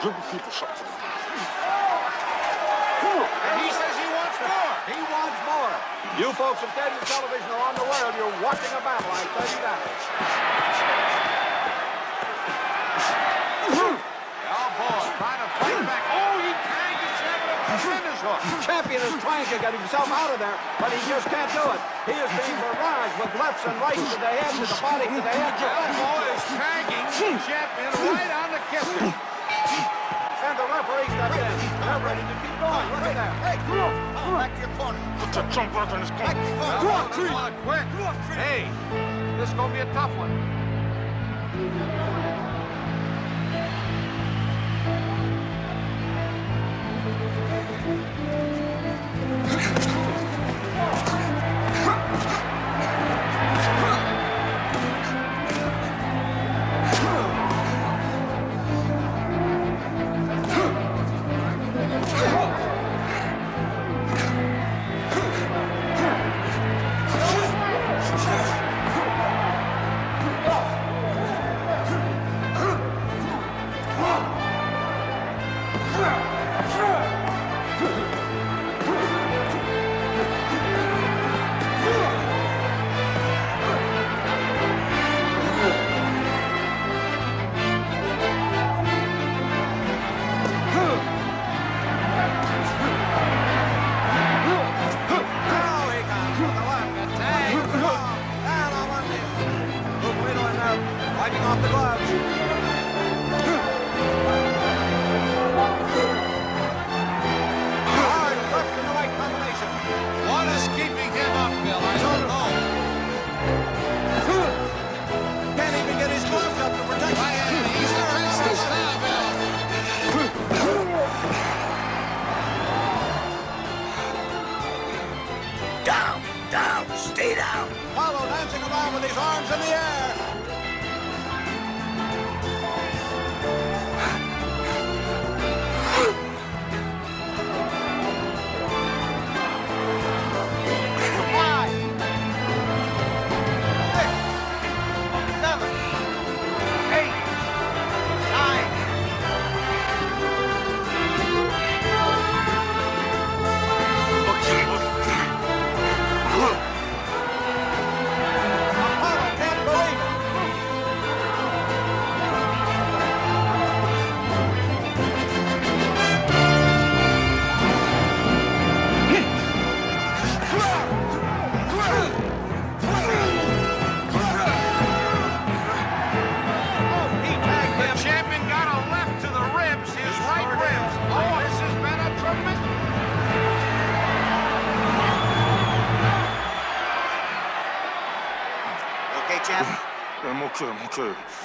through the shots. And he says he wants more. He wants more. You folks at Stadium Television are on the world. You're watching a battle, I tell you that. Oh, boy, trying to fight back. Oh, he tagged his with a tremendous hook. Champion is trying to get himself out of there, but he just can't do it. He is being barraged with lefts and rights to the head, to the body, to the head. the Elbow is tagging champion right on the kisser. Going. Look at that. Hey, come on. Back to your corner. Put your jump right on his Back corner. to your corner. Come on, come on, quick. Hey, this is going to be a tough one. Off the gloves. Hard left and right combination. What is keeping him up, Bill? I don't know. Can't even get his gloves up to protect him. He's the princess now, Bill. Down, down, stay down. Apollo dancing around with his arms in the air. Champ? I'm okay, I'm okay.